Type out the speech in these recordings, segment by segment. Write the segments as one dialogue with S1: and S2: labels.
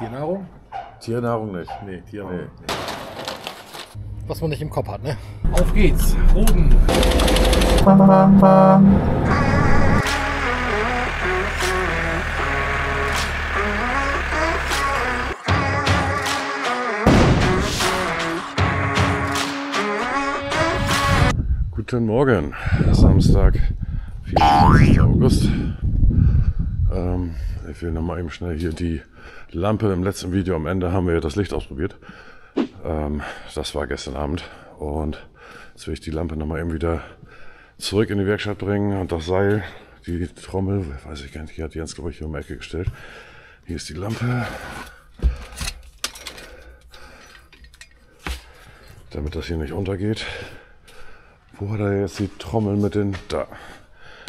S1: Tiernahrung?
S2: Tiernahrung nicht. Nee, Tier nee.
S1: Was man nicht im Kopf hat, ne? Auf geht's. Roden.
S2: Guten Morgen, Samstag, 24. August. Ähm, ich will nochmal eben schnell hier die Lampe. Im letzten Video am Ende haben wir das Licht ausprobiert. Ähm, das war gestern Abend. Und jetzt will ich die Lampe nochmal eben wieder zurück in die Werkstatt bringen und das Seil, die Trommel, weiß ich gar nicht, die hat Jens, glaube ich, hier um die Ecke gestellt. Hier ist die Lampe. Damit das hier nicht untergeht. Wo hat er jetzt die Trommel mit den. Da.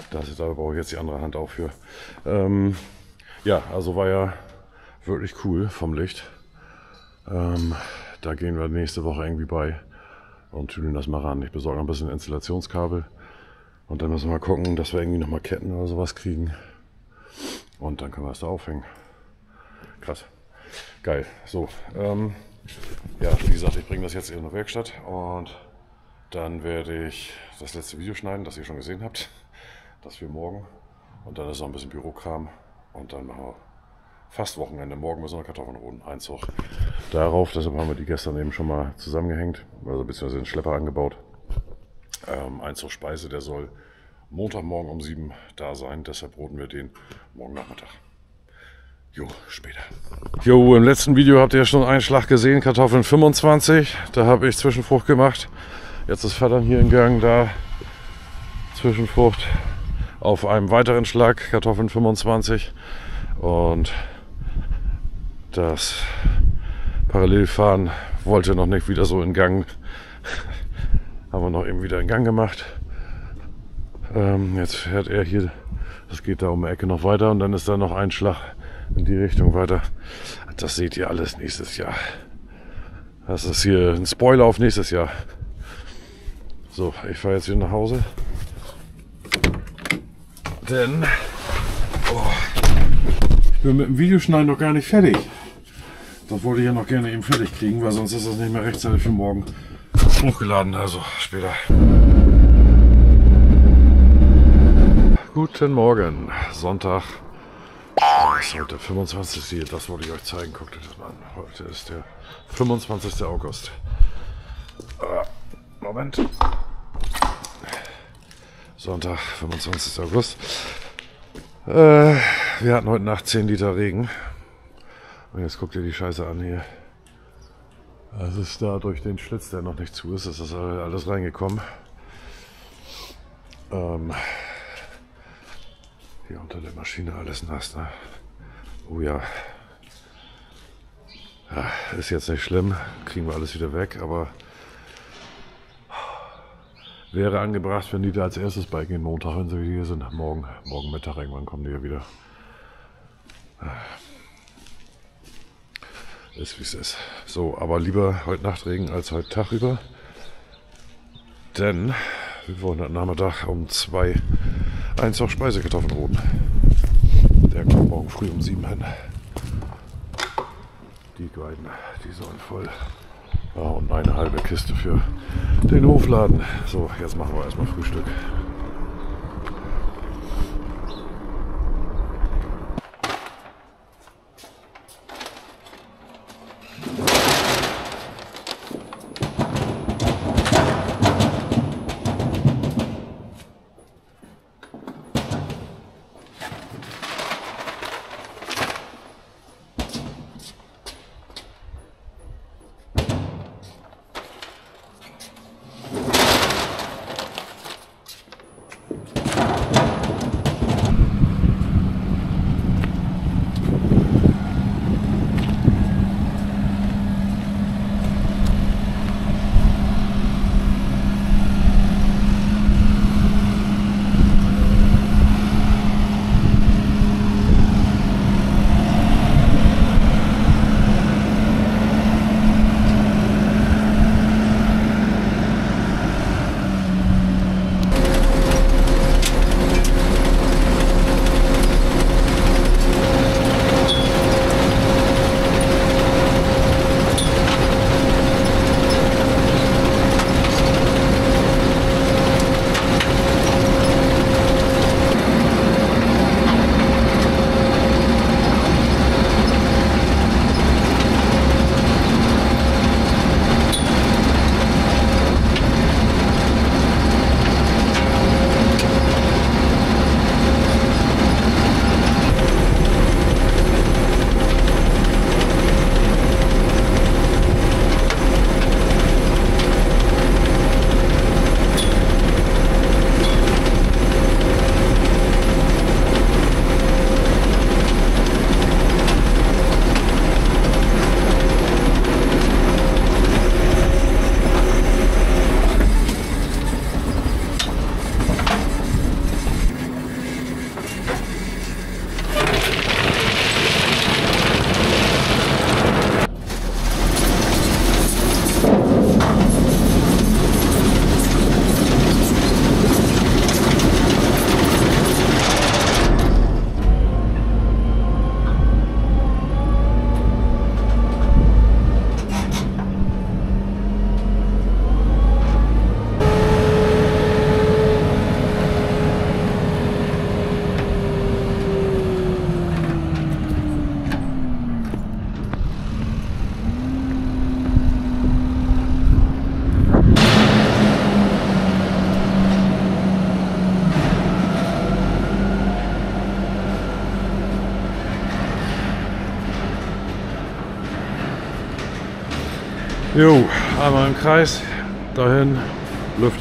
S2: Das ist, da brauche ich jetzt die andere Hand auch für. Ähm, ja, also war ja wirklich cool vom Licht. Ähm, da gehen wir nächste Woche irgendwie bei und tüdeln das mal ran. Ich besorge ein bisschen Installationskabel und dann müssen wir mal gucken, dass wir irgendwie nochmal Ketten oder sowas kriegen. Und dann können wir es da aufhängen. Krass. Geil. So. Ähm, ja, wie gesagt, ich bringe das jetzt in die Werkstatt und dann werde ich das letzte Video schneiden, das ihr schon gesehen habt. Das für morgen. Und dann ist noch ein bisschen Bürokram. Und dann machen wir fast Wochenende. Morgen müssen wir Kartoffeln roden. Einzug darauf. Deshalb haben wir die gestern eben schon mal zusammengehängt. Also beziehungsweise den Schlepper angebaut. Ähm, Einzug Speise, der soll Montagmorgen um 7 da sein. Deshalb roten wir den morgen Nachmittag. Jo, später. Jo, im letzten Video habt ihr schon einen Schlag gesehen. Kartoffeln 25. Da habe ich Zwischenfrucht gemacht. Jetzt ist Vater hier in Gang, da Zwischenfrucht auf einem weiteren Schlag, Kartoffeln 25 und das Parallelfahren wollte noch nicht wieder so in Gang. Haben wir noch eben wieder in Gang gemacht. Ähm, jetzt fährt er hier, das geht da um die Ecke noch weiter und dann ist da noch ein Schlag in die Richtung weiter. Das seht ihr alles nächstes Jahr. Das ist hier ein Spoiler auf nächstes Jahr. So, ich fahre jetzt wieder nach Hause. Denn oh, ich bin mit dem Videoschneiden noch gar nicht fertig. Das wollte ich ja noch gerne eben fertig kriegen, weil sonst ist das nicht mehr rechtzeitig für morgen hochgeladen. Also später. Guten Morgen, Sonntag. Das ist heute 25. Das wollte ich euch zeigen. Guckt euch das mal an. Heute ist der 25. August. Moment. Sonntag, 25. August. Äh, wir hatten heute Nacht 10 Liter Regen. Und jetzt guckt ihr die Scheiße an hier. Das ist da durch den Schlitz, der noch nicht zu ist, ist das alles reingekommen. Ähm, hier unter der Maschine alles nass. Ne? Oh ja. ja. Ist jetzt nicht schlimm, kriegen wir alles wieder weg, aber wäre angebracht, wenn die da als erstes beigehen, Montag, wenn sie hier sind. Morgen, morgen Mittag irgendwann kommen die ja wieder. Ist wie es ist. So, aber lieber heute Nacht Regen als heute Tag über. Denn wir wollen heute Nachmittag um zwei eins auf Speisekartoffeln roten. Der kommt morgen früh um sieben hin. Die beiden, die sollen voll. Ja, und eine halbe Kiste für den Hofladen. So, jetzt machen wir erstmal Frühstück.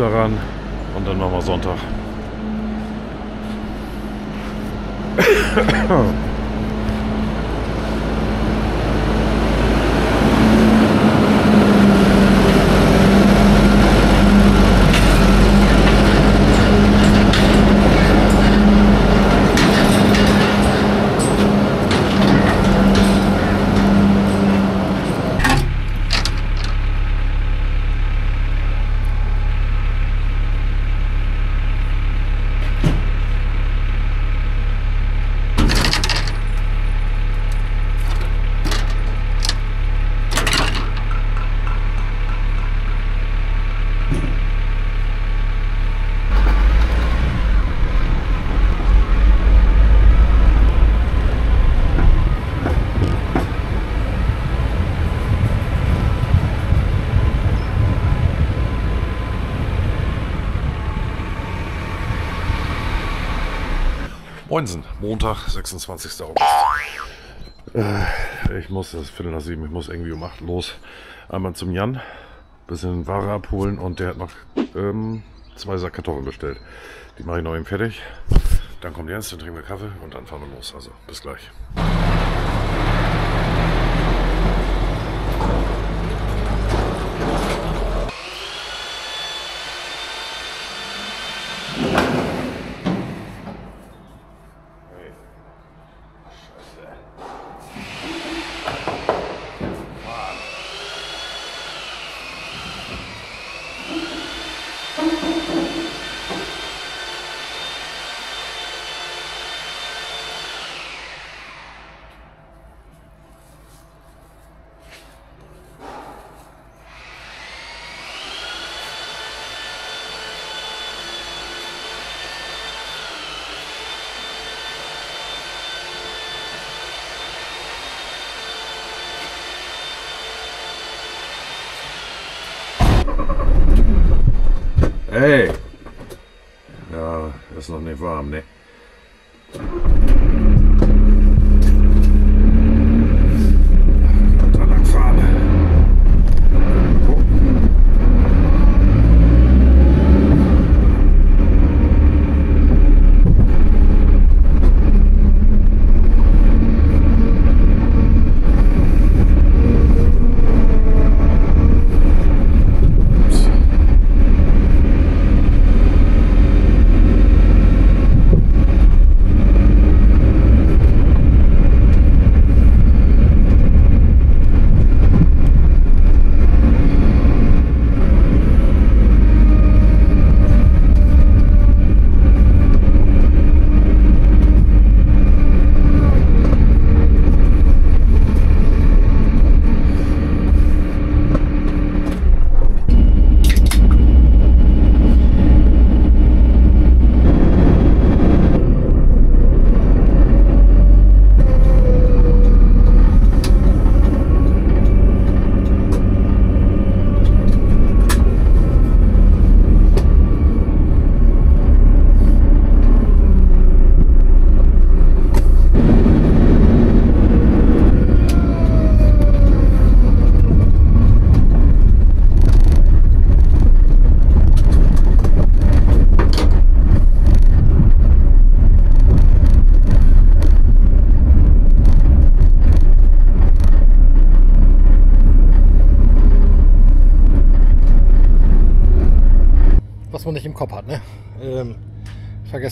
S2: Lüfter ran und dann machen wir Sonntag. Moinsen, Montag, 26. August. Äh, ich muss, das ist Viertel nach sieben, ich muss irgendwie um acht los. Einmal zum Jan, bisschen Ware abholen und der hat noch ähm, zwei Sack Kartoffeln bestellt. Die mache ich noch eben fertig. Dann kommt Jens, dann trinken wir Kaffee und dann fahren wir los. Also bis gleich.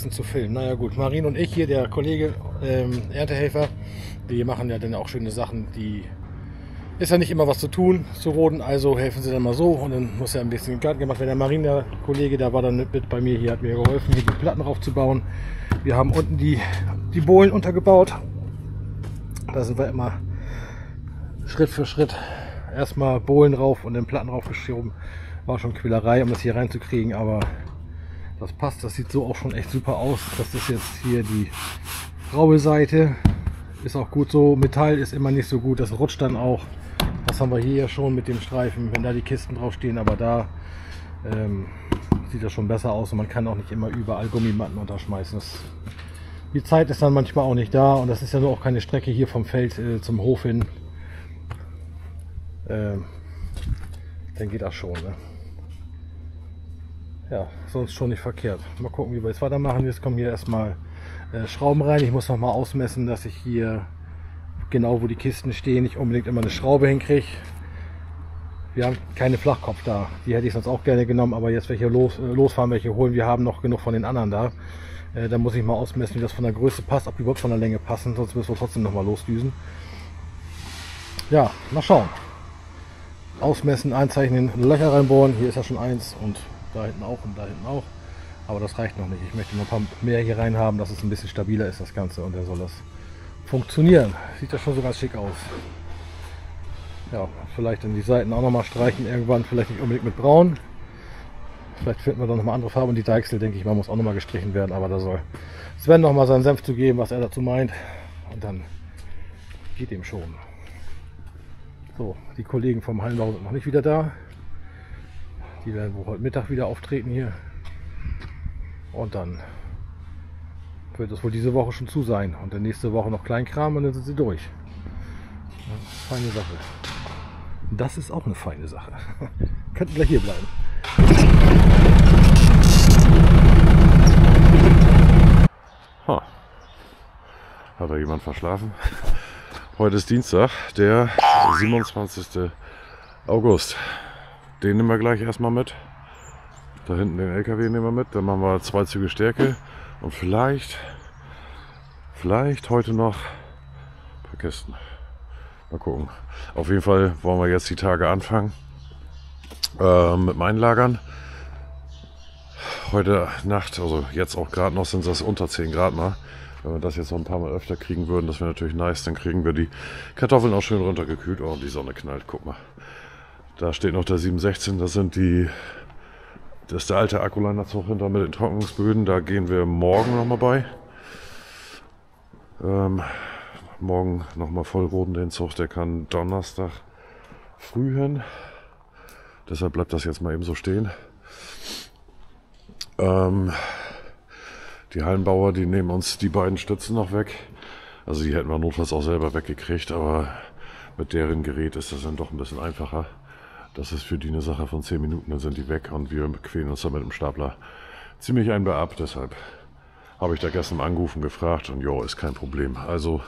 S1: Vergessen zu filmen. Naja gut, Marin und ich hier, der Kollege ähm, Erntehelfer, die machen ja dann auch schöne Sachen. Die ist ja nicht immer was zu tun zu roden, also helfen sie dann mal so und dann muss ja ein bisschen Garten gemacht werden. Der Marin, der Kollege, der war dann mit bei mir hier, hat mir geholfen, hier die Platten raufzubauen. Wir haben unten die, die Bohlen untergebaut. Da sind wir immer Schritt für Schritt erstmal Bohlen rauf und dann Platten raufgeschoben. War schon Quälerei, um das hier reinzukriegen, aber das passt. Das sieht so auch schon echt super aus. Das ist jetzt hier die graue Seite. Ist auch gut so. Metall ist immer nicht so gut. Das rutscht dann auch. Das haben wir hier ja schon mit dem Streifen, wenn da die Kisten drauf stehen. Aber da ähm, sieht das schon besser aus und man kann auch nicht immer überall Gummimatten unterschmeißen. Das, die Zeit ist dann manchmal auch nicht da und das ist ja auch keine Strecke hier vom Feld äh, zum Hof hin. Ähm, dann geht das schon. Ne? Ja, sonst schon nicht verkehrt. Mal gucken, wie wir jetzt weitermachen. Jetzt kommen hier erstmal äh, Schrauben rein. Ich muss noch mal ausmessen, dass ich hier genau wo die Kisten stehen, nicht unbedingt immer eine Schraube hinkriege. Wir haben keine Flachkopf da. Die hätte ich sonst auch gerne genommen, aber jetzt welche los, äh, losfahren, welche holen. Wir haben noch genug von den anderen da. Äh, da muss ich mal ausmessen, wie das von der Größe passt, ob die überhaupt von der Länge passen. Sonst müssen wir trotzdem noch mal losdüsen. Ja, mal schauen. Ausmessen, einzeichnen, Löcher reinbohren. Hier ist ja schon eins und da hinten auch und da hinten auch. Aber das reicht noch nicht. Ich möchte noch ein paar mehr hier rein haben, dass es ein bisschen stabiler ist, das Ganze. Und dann soll das funktionieren. Sieht das schon so ganz schick aus. Ja, vielleicht in die Seiten auch noch mal streichen irgendwann. Vielleicht nicht unbedingt mit braun. Vielleicht finden wir dann noch mal andere Farben. Und die Deichsel, denke ich mal, muss auch noch mal gestrichen werden. Aber da soll Sven noch mal seinen Senf zu geben, was er dazu meint. Und dann geht ihm schon. So, die Kollegen vom Hallenbau sind noch nicht wieder da. Die werden wohl heute Mittag wieder auftreten hier. Und dann wird es wohl diese Woche schon zu sein. Und dann nächste Woche noch Kleinkram und dann sind sie durch. Feine Sache. Das ist auch eine feine Sache. Könnten gleich hier bleiben.
S2: Ha. Hat da jemand verschlafen? Heute ist Dienstag, der 27. August. Den nehmen wir gleich erstmal mit. Da hinten den LKW nehmen wir mit. Dann machen wir zwei Züge Stärke. Und vielleicht, vielleicht heute noch ein paar Kisten. Mal gucken. Auf jeden Fall wollen wir jetzt die Tage anfangen äh, mit meinen Lagern. Heute Nacht, also jetzt auch gerade noch, sind das unter 10 Grad mal. Wenn wir das jetzt noch ein paar Mal öfter kriegen würden, das wäre natürlich nice. Dann kriegen wir die Kartoffeln auch schön runtergekühlt. Oh, die Sonne knallt, guck mal. Da steht noch der 716, das sind die, das ist der alte Akkulinerzug hinter mit den Trocknungsböden. Da gehen wir morgen nochmal bei. Ähm, morgen nochmal vollroden den Zug, der kann Donnerstag früh hin. Deshalb bleibt das jetzt mal eben so stehen. Ähm, die Hallenbauer, die nehmen uns die beiden Stützen noch weg. Also die hätten wir notfalls auch selber weggekriegt, aber mit deren Gerät ist das dann doch ein bisschen einfacher. Das ist für die eine Sache von 10 Minuten, dann sind die weg und wir quälen uns dann mit dem Stapler ziemlich ein ab. Deshalb habe ich da gestern angerufen, gefragt und jo, ist kein Problem. Also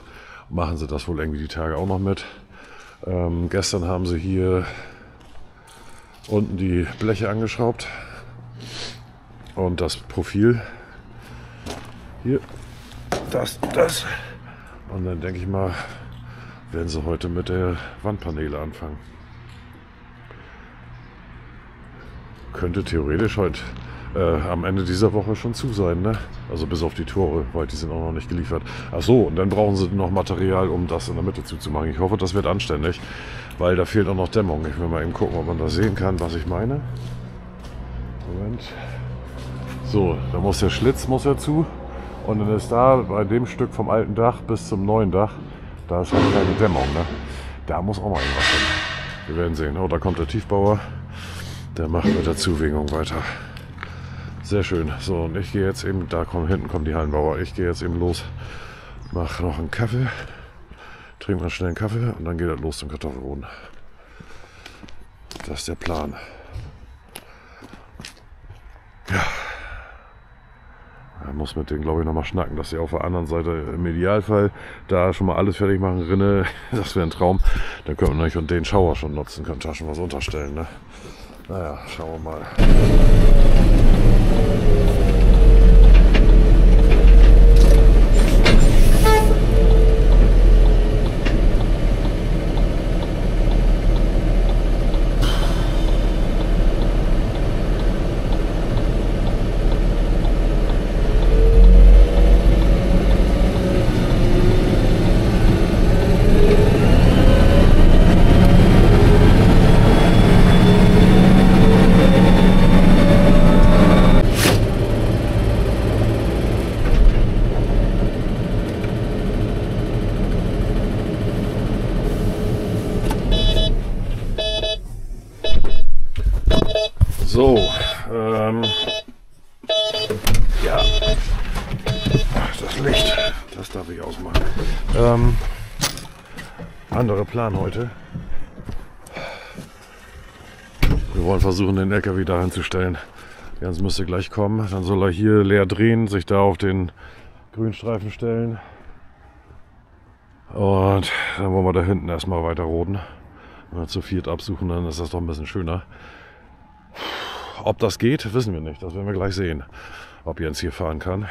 S2: machen sie das wohl irgendwie die Tage auch noch mit. Ähm, gestern haben sie hier unten die Bleche angeschraubt und das Profil hier, das, das. Und dann denke ich mal, werden sie heute mit der Wandpaneele anfangen. Könnte theoretisch heute äh, am Ende dieser Woche schon zu sein, ne? Also bis auf die Tore, weil die sind auch noch nicht geliefert. Ach so, und dann brauchen sie noch Material, um das in der Mitte zuzumachen. Ich hoffe, das wird anständig, weil da fehlt auch noch Dämmung. Ich will mal eben gucken, ob man da sehen kann, was ich meine. Moment. So, da muss der Schlitz muss ja zu. Und dann ist da bei dem Stück vom alten Dach bis zum neuen Dach, da ist halt keine Dämmung. Ne? Da muss auch noch irgendwas hin. Wir werden sehen. Oh, da kommt der Tiefbauer. Der macht mit der Zuwägung weiter. Sehr schön. So, und ich gehe jetzt eben, da kommen hinten kommen die Hallenbauer. Ich gehe jetzt eben los, mache noch einen Kaffee, trinke mal schnell einen Kaffee und dann geht das los zum Kartoffelboden. Das ist der Plan. Ja. Er muss mit denen, glaube ich, nochmal schnacken, dass sie auf der anderen Seite im Idealfall da schon mal alles fertig machen. Rinne, das wäre ein Traum. Dann können wir nämlich und den Schauer schon nutzen, können Taschen was unterstellen. Ne? Naja, schauen wir mal. So, ähm, ja, Ach, das Licht, das darf ich ausmachen. Ähm, anderer Plan heute. Wir wollen versuchen, den LKW dahin zu stellen. Jens müsste gleich kommen. Dann soll er hier leer drehen, sich da auf den Grünstreifen stellen. Und dann wollen wir da hinten erstmal weiter roden. Wenn wir zu viert absuchen, dann ist das doch ein bisschen schöner. Ob das geht, wissen wir nicht. Das werden wir gleich sehen. Ob Jens hier fahren kann.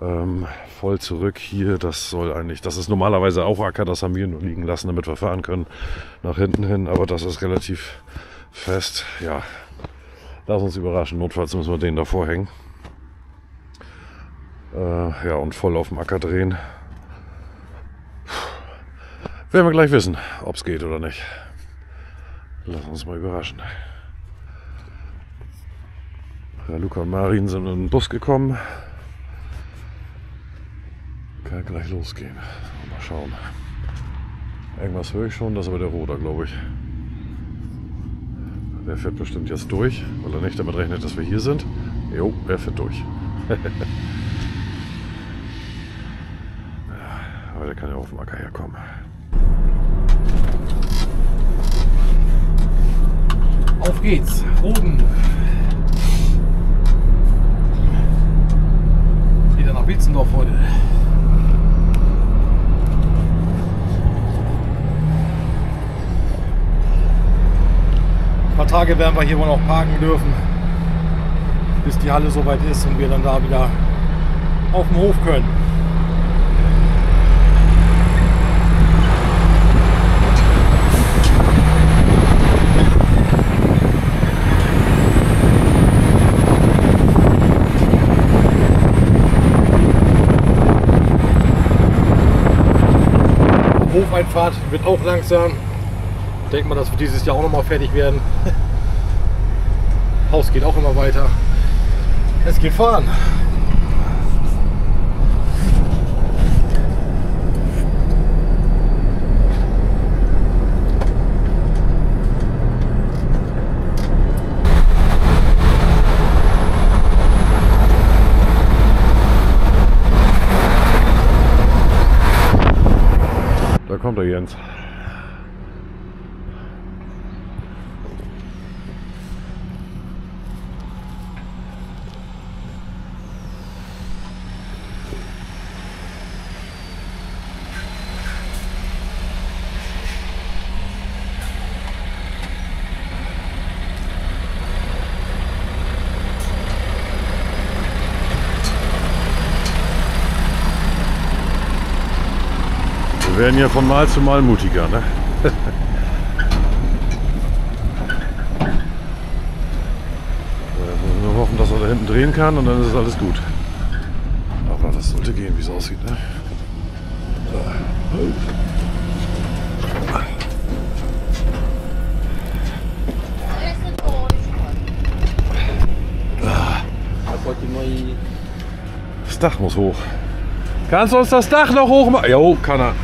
S2: Ähm, voll zurück hier, das soll eigentlich, das ist normalerweise auch Acker, das haben wir nur liegen lassen, damit wir fahren können nach hinten hin, aber das ist relativ fest. Ja, lass uns überraschen, notfalls müssen wir den davor hängen. Äh, ja, und voll auf dem Acker drehen. Werden wir gleich wissen, ob es geht oder nicht. Lass uns mal überraschen. Ja, Luca und Marin sind in den Bus gekommen. Kann gleich losgehen. Mal schauen. Irgendwas höre ich schon, das ist aber der Roder, glaube ich. Der fährt bestimmt jetzt durch, weil er nicht damit rechnet, dass wir hier sind. Jo, er fährt durch. aber der kann ja auf dem Acker herkommen.
S1: Auf geht's. Roden. Wieder nach Witzendorf heute. Ein paar Tage werden wir hier wohl noch parken dürfen, bis die Halle soweit ist und wir dann da wieder auf dem Hof können. Hofeinfahrt wird auch langsam. Ich denke mal, dass wir dieses Jahr auch noch mal fertig werden. Haus geht auch immer weiter. Es geht fahren.
S2: Da kommt der Jens. Wir werden ja von Mal zu Mal mutiger, ne? Wir müssen hoffen, dass er da hinten drehen kann und dann ist alles gut. Aber das sollte gehen, wie es aussieht, ne? Das Dach muss hoch. Kannst du uns das Dach noch hoch machen? Jo, kann er.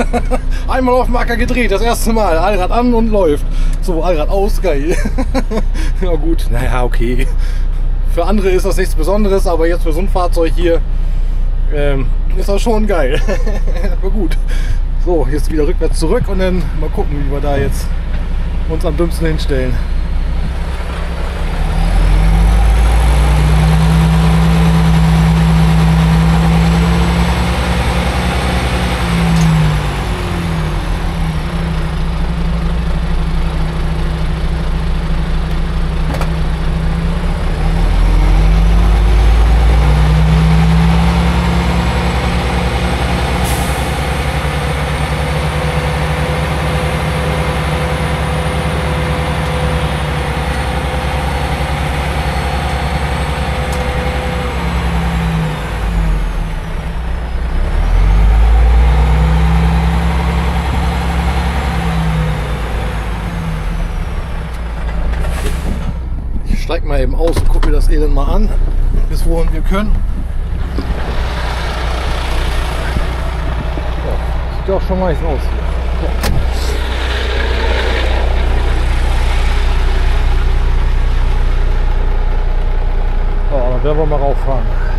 S1: einmal auf dem Acker gedreht, das erste Mal. Allrad an und läuft. So, Allrad aus, geil. ja gut, naja, okay. Für andere ist das nichts Besonderes, aber jetzt für so ein Fahrzeug hier ähm, ist das schon geil. aber gut. So, jetzt wieder rückwärts zurück und dann mal gucken, wie wir da jetzt uns am dümmsten hinstellen. Ich steig mal eben aus und Elend mal an, bis wohin wir können. Ja, sieht doch schon nice aus hier. So. So, dann werden wir mal rauffahren.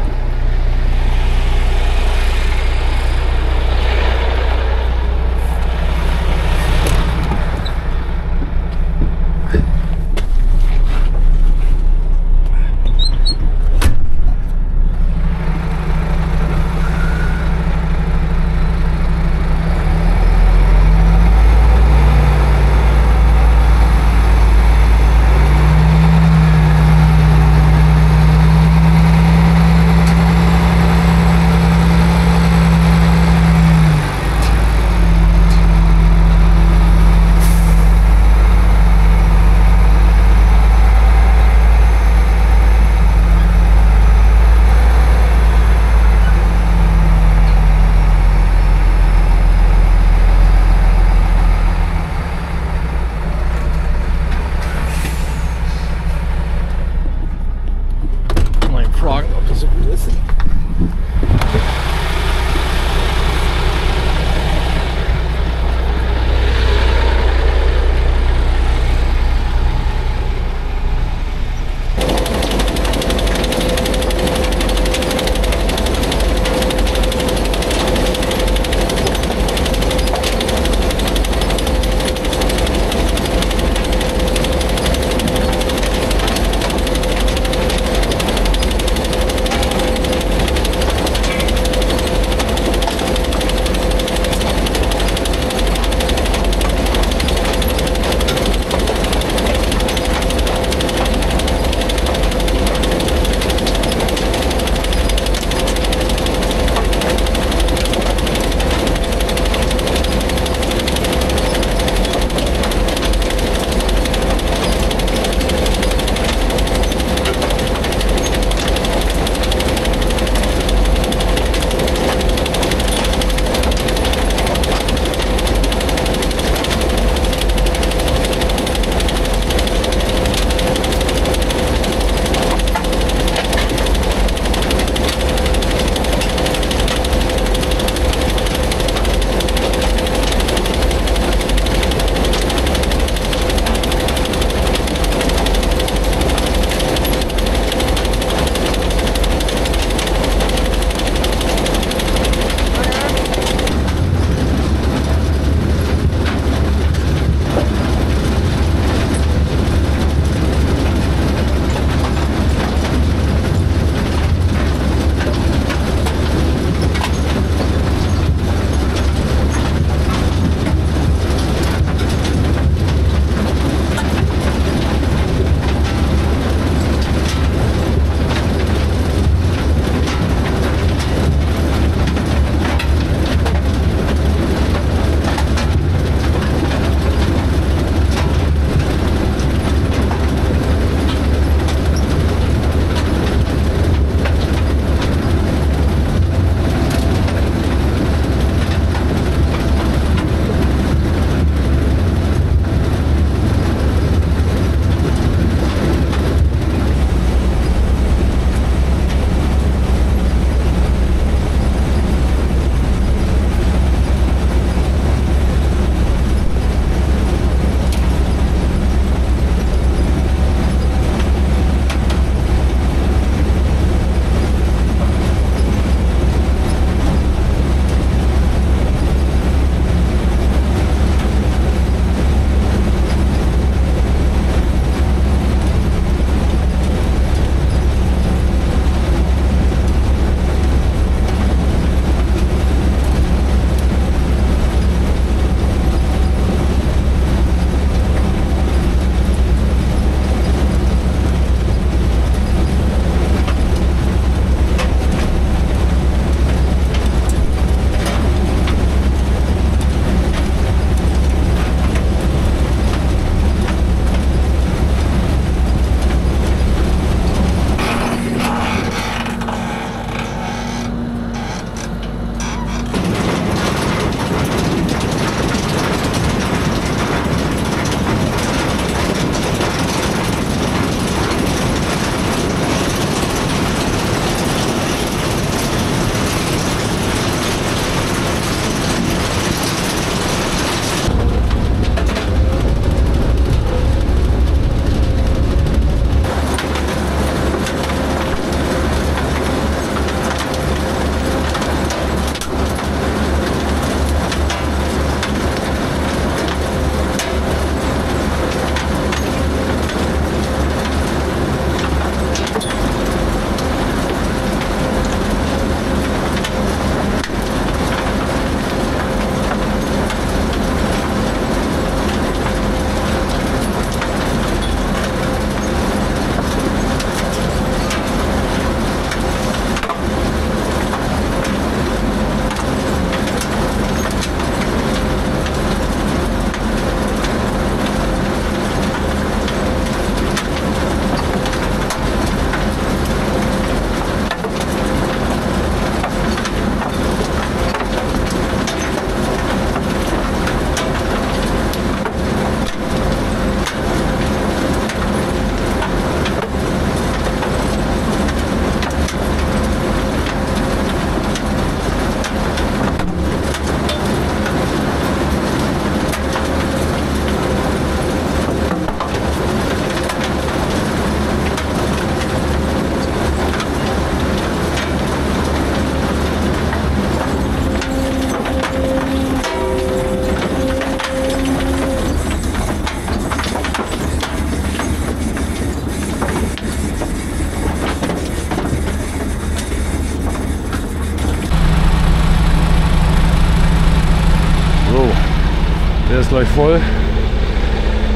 S2: Gleich voll.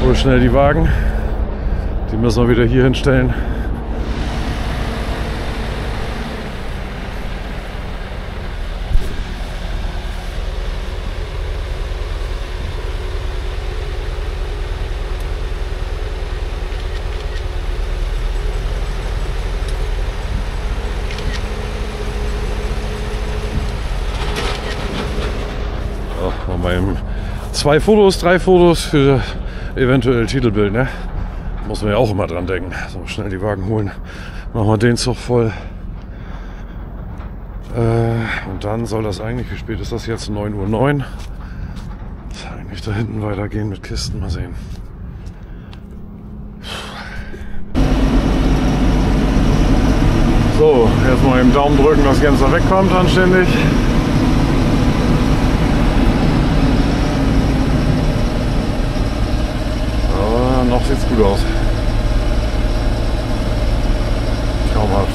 S2: Hol schnell die Wagen. Die müssen wir wieder hier hinstellen. Ja, machen wir eben zwei Fotos, drei Fotos für eventuell Titelbild, ne? Muss man ja auch immer dran denken. So, schnell die Wagen holen. Machen wir den Zug voll. Äh, und dann soll das eigentlich, wie spät ist das jetzt? 9.09 Uhr. 9. Soll eigentlich da hinten weitergehen mit Kisten. Mal sehen. So, erstmal den Daumen drücken, dass Gänser wegkommt anständig. Aber noch sieht's gut aus. Traumhaft.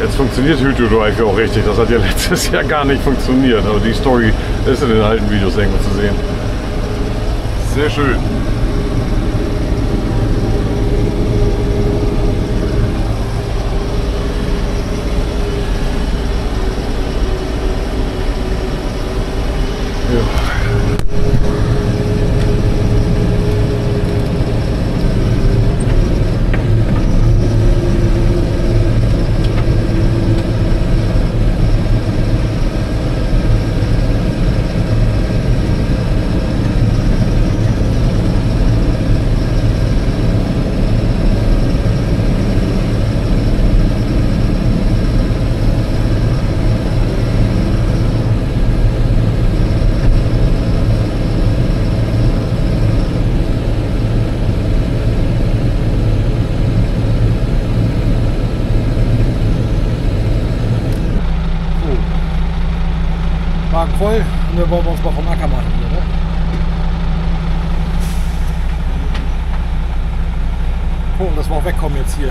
S2: Jetzt funktioniert Hütu Drive ja auch richtig. Das hat ja letztes Jahr gar nicht funktioniert. Aber die Story ist in den alten Videos irgendwo zu sehen. Sehr schön. Ja.
S1: Wagen voll und dann wollen wir uns mal vom Acker machen hier, ne? Gucken, dass wir auch wegkommen jetzt hier.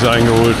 S2: Sie eingeholt.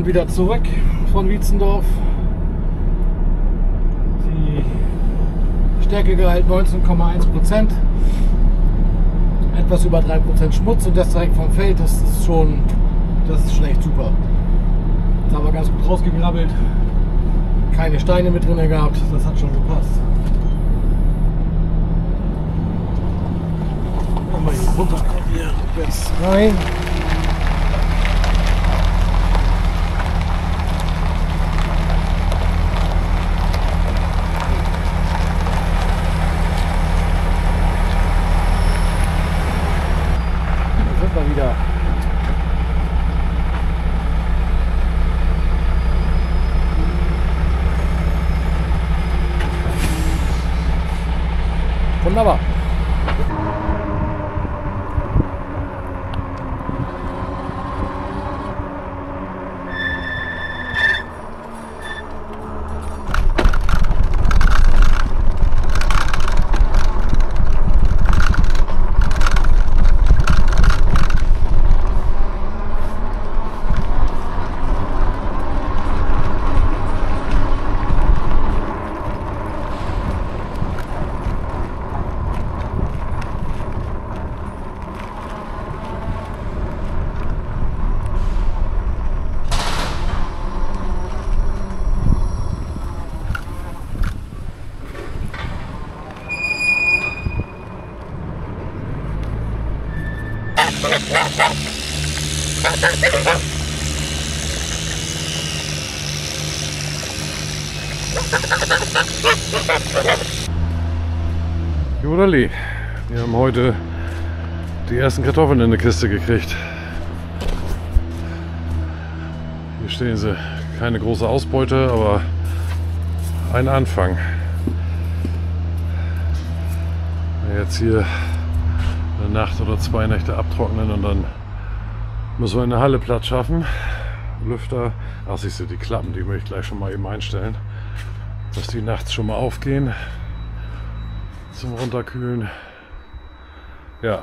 S1: Und wieder zurück von Wietzendorf. Die Stärkegehalt 19,1 Prozent. Etwas über 3 Prozent Schmutz und das direkt vom Feld. Das ist schon, das ist schon echt super. Da haben wir ganz gut rausgegrabbelt. Keine Steine mit drin gehabt. Das hat schon gepasst. Mal hier runter. Hier rein.
S2: Jodali, wir haben heute die ersten Kartoffeln in der Kiste gekriegt. Hier stehen sie. Keine große Ausbeute, aber ein Anfang. Jetzt hier eine Nacht oder zwei Nächte abtrocknen und dann müssen wir in der Halle Platz schaffen. Lüfter, ach siehst du, die Klappen, die möchte ich gleich schon mal eben einstellen, dass die nachts schon mal aufgehen zum Runterkühlen. Ja,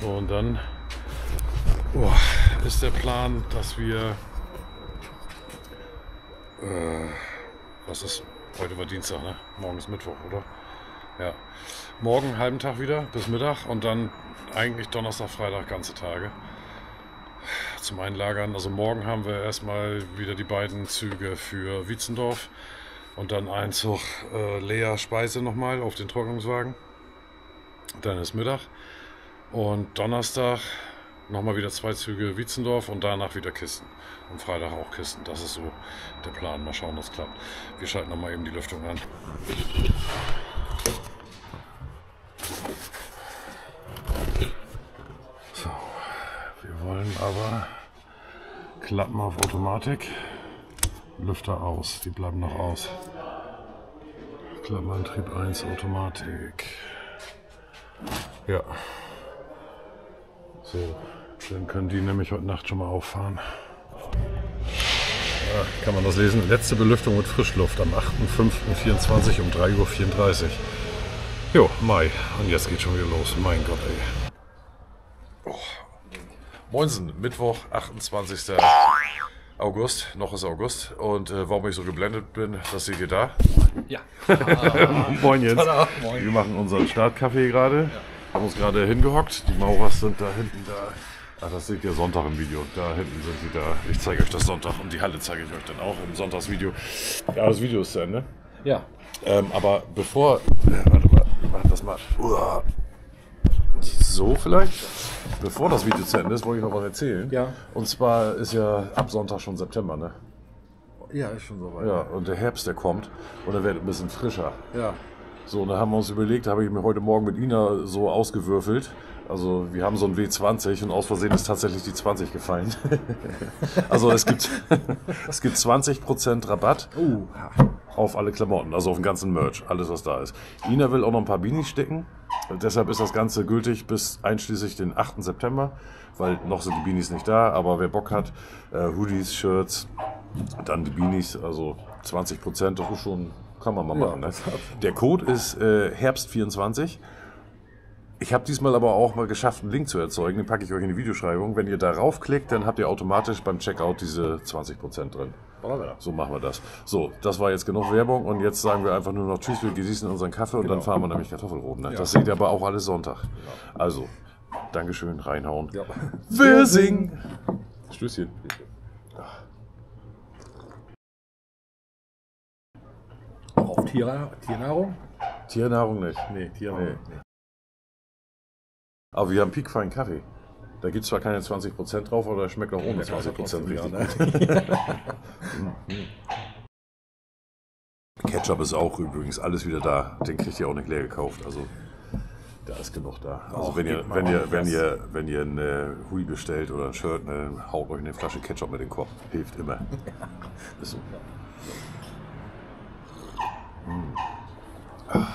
S2: so und dann oh, ist der Plan, dass wir. Äh, was ist? Heute war Dienstag, ne? Morgen ist Mittwoch, oder? Ja. Morgen halben Tag wieder bis Mittag und dann eigentlich Donnerstag, Freitag ganze Tage zum Einlagern. Also morgen haben wir erstmal wieder die beiden Züge für Wietzendorf und dann ein Zug äh, leer Speise nochmal auf den Trocknungswagen. Dann ist Mittag. Und Donnerstag nochmal wieder zwei Züge Wietzendorf und danach wieder Kisten. Und Freitag auch Kisten. Das ist so der Plan. Mal schauen, was klappt. Wir schalten nochmal eben die Lüftung an. So, wir wollen aber Klappen auf Automatik. Lüfter aus, die bleiben noch aus. Klappenantrieb 1 Automatik. Ja. So, dann können die nämlich heute Nacht schon mal auffahren. Ja, kann man das lesen? Letzte Belüftung mit Frischluft am 8.5.24 um 3.34 Uhr. Jo, Mai. Und jetzt geht schon wieder los. Mein Gott, ey. Oh. Moinsen, Mittwoch, 28. August. Noch ist August. Und äh, warum ich so geblendet bin, das seht ihr da.
S1: Ja.
S2: Moin Jens.
S1: Tada, moin.
S2: Wir machen unseren Startkaffee gerade. Haben uns gerade hingehockt. Die Maurers sind da hinten da. Ach, das seht ihr Sonntag im Video. Da hinten sind sie da. Ich zeige euch das Sonntag und die Halle zeige ich euch dann auch im Sonntagsvideo. Ja, das Video ist zu Ende.
S1: Ja.
S2: Ähm, aber bevor. Äh, warte mal, ich mach das mal. Uah. So vielleicht? Bevor das Video zu Ende ist, wollte ich noch was erzählen.
S1: Ja.
S2: Und zwar ist ja ab Sonntag schon September, ne?
S1: Ja, ist schon soweit.
S2: Ja, und der Herbst, der kommt. Und dann wird ein bisschen frischer.
S1: Ja.
S2: So, und da haben wir uns überlegt, habe ich mir heute Morgen mit Ina so ausgewürfelt. Also wir haben so ein W20 und aus Versehen ist tatsächlich die 20 gefallen. also es gibt, es gibt 20% Rabatt
S1: Uh,
S2: auf alle Klamotten, also auf den ganzen Merch, alles was da ist. Ina will auch noch ein paar Beanies stecken. Deshalb ist das Ganze gültig bis einschließlich den 8. September, weil noch sind die Beanies nicht da, aber wer Bock hat, äh, Hoodies, Shirts, dann die Beanies, also 20 Prozent, das ist schon, kann man mal machen. Ne? Der Code ist äh, Herbst24 Ich habe diesmal aber auch mal geschafft, einen Link zu erzeugen. Den packe ich euch in die Videoschreibung. Wenn ihr darauf klickt, dann habt ihr automatisch beim Checkout diese 20% drin. So machen wir das. So, das war jetzt genug Werbung und jetzt sagen wir einfach nur noch Tschüss, wir genießen unseren Kaffee und
S1: Genau.
S2: dann fahren wir nämlich Kartoffelroten. Ne? Das seht ihr aber auch alles Sonntag. Also, Dankeschön, reinhauen.
S1: Ja.
S2: Wirsing! Stößchen.
S1: Auch auf Tier, Tiernahrung?
S2: Tiernahrung nicht.
S1: Nee, Tiernahrung.
S2: Nee. Aber wir haben piekfeinen Kaffee. Da gibt zwar keine 20% drauf, aber der schmeckt auch ohne 20% richtig gut.
S1: ne?
S2: Ketchup ist auch übrigens alles wieder da. Den kriegt ihr auch nicht leer gekauft. Also da ist genug da. Also
S1: Och,
S2: wenn ihr, wenn ihr,
S1: auch
S2: wenn ihr, wenn ihr eine Hui bestellt oder ein Shirt, ne, haut euch eine Flasche Ketchup mit den Kopf. Hilft immer. Ist so. Mm. Ah,